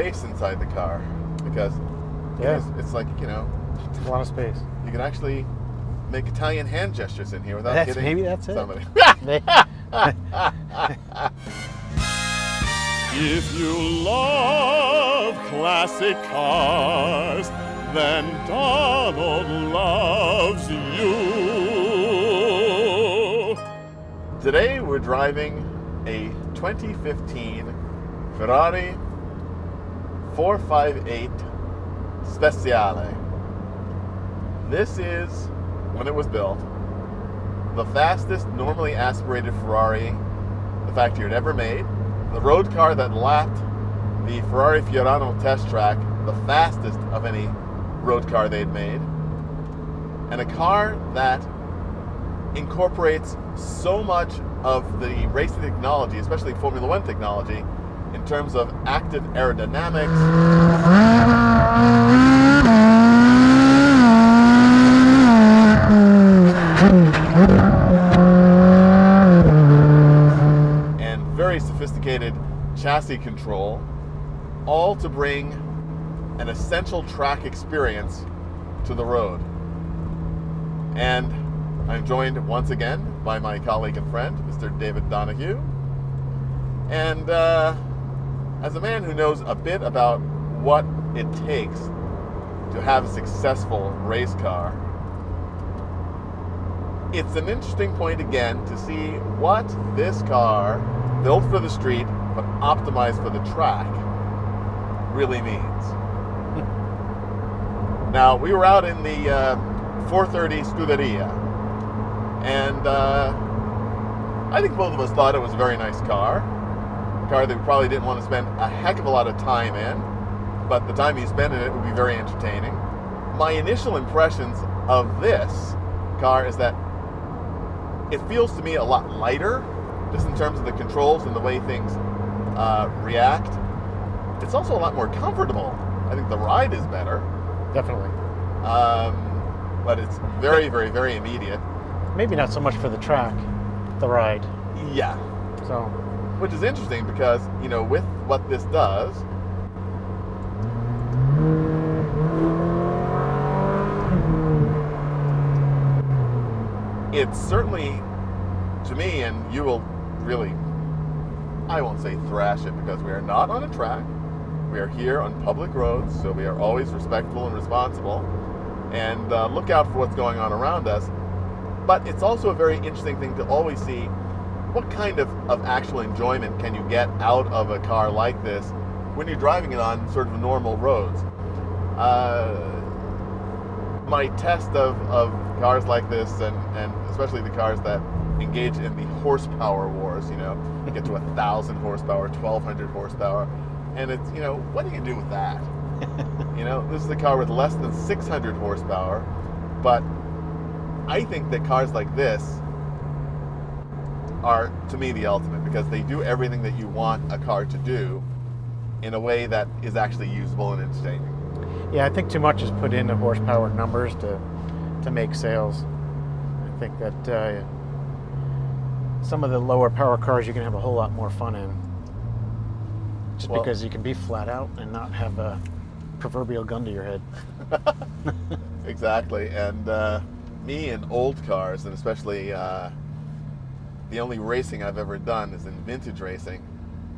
space inside the car because Yeah. it's, it's like you know A lot of space. you can actually make Italian hand gestures in here without That's- hitting maybe that's it. If you love classic cars, then Donald loves you. Today we're driving a 2015 Ferrari 458 Speciale. This is, when it was built, the fastest normally aspirated Ferrari the factory had ever made. The road car that lapped the Ferrari Fiorano test track, the fastest of any road car they'd made. And a car that incorporates so much of the racing technology, especially Formula One technology, in terms of active aerodynamics. And very sophisticated chassis control, all to bring an essential track experience to the road. And I'm joined once again by my colleague and friend, Mr. David Donohue. And uh, as a man who knows a bit about what it takes to have a successful race car, it's an interesting point again to see what this car, built for the street but optimized for the track, really means. now, we were out in the uh, 430 Scuderia, and uh, I think both of us thought it was a very nice car. Car that we probably didn't want to spend a heck of a lot of time in, but the time you spend in it would be very entertaining. My initial impressions of this car is that it feels to me a lot lighter, just in terms of the controls and the way things uh, react. It's also a lot more comfortable. I think the ride is better, Definitely. um, but it's very, very, very immediate. Maybe not so much for the track, the ride. Yeah, So, which is interesting because you know with what this does it's certainly to me and you will really i won't say thrash it because we are not on a track. We are here on public roads so we are always respectful and responsible and uh, look out for what's going on around us. But it's also a very interesting thing to always see what kind of, of actual enjoyment can you get out of a car like this when you're driving it on sort of normal roads? Uh, my test of, of cars like this, and, and especially the cars that engage in the horsepower wars, you know, get to a thousand horsepower, 1200 horsepower, and it's, you know, what do you do with that? you know, this is a car with less than 600 horsepower, but I think that cars like this are to me the ultimate because they do everything that you want a car to do in a way that is actually usable and entertaining. yeah, I think too much is put into horsepower numbers to to make sales. I think that uh, some of the lower power cars you can have a whole lot more fun in, just Well- because you can be flat out and not have a proverbial gun to your head. Exactly, and uh, me in old cars, and especially uh, the only racing I've ever done is in vintage racing,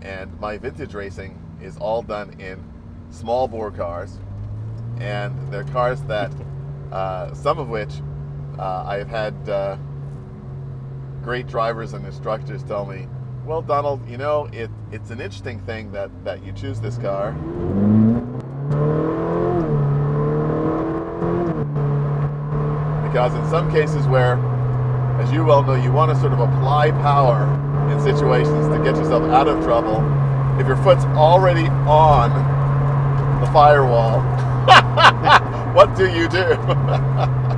and my vintage racing is all done in small bore cars, and they're cars that uh, some of which uh, I have had uh, great drivers and instructors tell me, "Well, Donald, you know, it, it's an interesting thing that that you choose this car." because in some cases where, as you well know, you want to sort of apply power in situations to get yourself out of trouble, if your foot's already on the firewall, what do you do?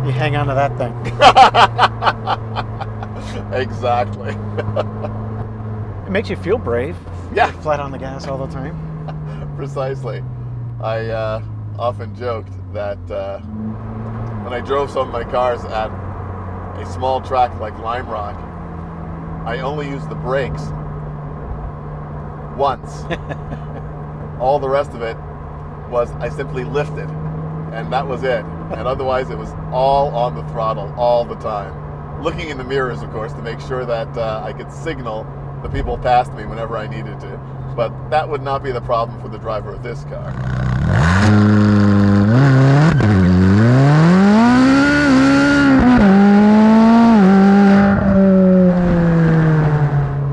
You hang on to that thing. exactly. it makes you feel brave. Yeah. Flat on the gas all the time. Precisely. I uh, often joked that uh, when I drove some of my cars at a small track like Lime Rock, I only used the brakes once All the rest of it was I simply lifted, and that was it. And otherwise, it was all on the throttle all the time. Looking in the mirrors, of course, to make sure that uh, I could signal the people past me whenever I needed to. But that would not be the problem for the driver of this car.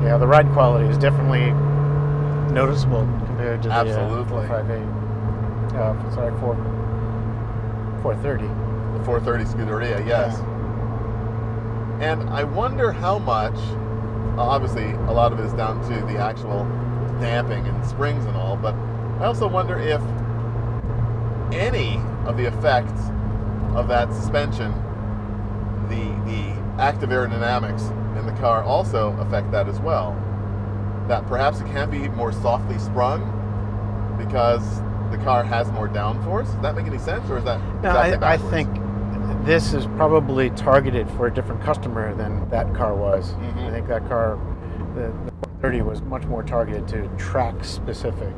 Yeah, the ride quality is definitely noticeable compared to the Absolutely. Uh, 458. Uh, sorry, 4, 430. The 430 Scuderia, yes. And I wonder how much, uh, obviously, a lot of it is down to the actual damping and springs and all, but I also wonder if any of the effects of that suspension, the, the active aerodynamics in the car also affect that as well. That perhaps it can be more softly sprung because the car has more downforce. Does that make any sense, or is that No, I, I think this is probably targeted for a different customer than that car was. Mhm. I think that car, the, the 430, was much more targeted to track specific.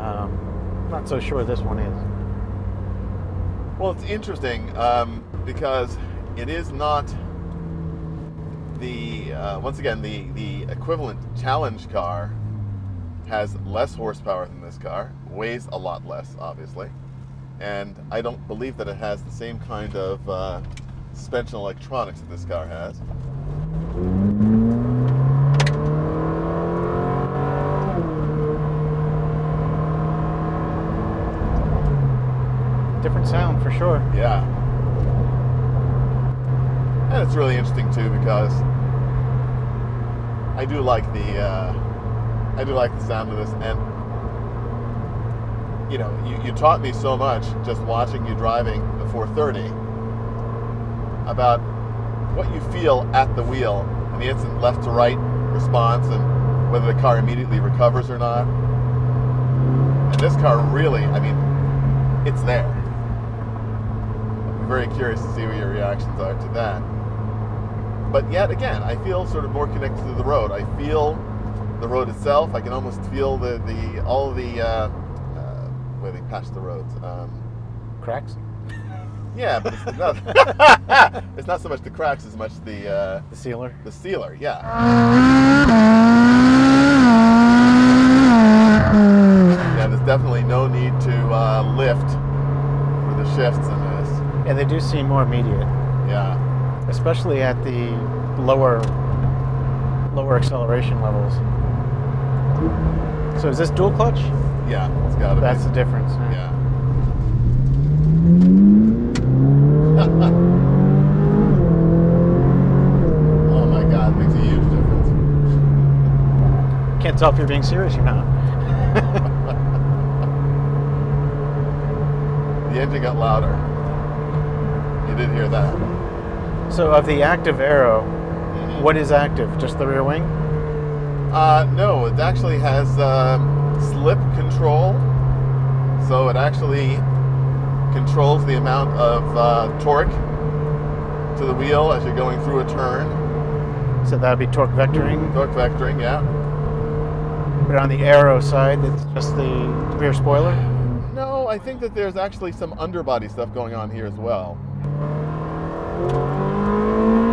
Um, not so sure this one is. Well, it's interesting um, because it is not the uh, once again the the equivalent challenge car has less horsepower than this car, weighs a lot less, obviously, and I don't believe that it has the same kind of uh, suspension electronics that this car has. Different sound for sure. Yeah. And it's really interesting too because I do like the uh, I do like the sound of this and you know, you, you taught me so much just watching you driving the 430 about what you feel at the wheel and the instant left to right response and whether the car immediately recovers or not. And this car really, I mean, it's there. I'm very curious to see what your reactions are to that. But yet again, I feel sort of more connected to the road. I feel the road itself. I can almost feel the, the all the uh, uh, where they patch the roads. Um, Cracks? yeah, but it's not, it's not so much the cracks as much the uh, The sealer? the sealer. Yeah, yeah. There's definitely no need to uh, lift for the shifts Yeah, they do seem more immediate, Yeah. especially at the lower lower acceleration levels. So is this dual clutch? Yeah, it's got to That's be. the difference. Yeah. oh my god, it makes a huge difference. Can't tell if you're being serious or not. The engine got louder. Did hear that. So of the active aero, Mhm. what is active? Just the rear wing? Uh, no, it actually has um, slip control. So it actually controls the amount of uh, torque to the wheel as you're going through a turn. So that would be torque vectoring. Torque vectoring, yeah. But on the aero side, it's just the rear spoiler. No, I think that there's actually some underbody stuff going on here as well. Thank you.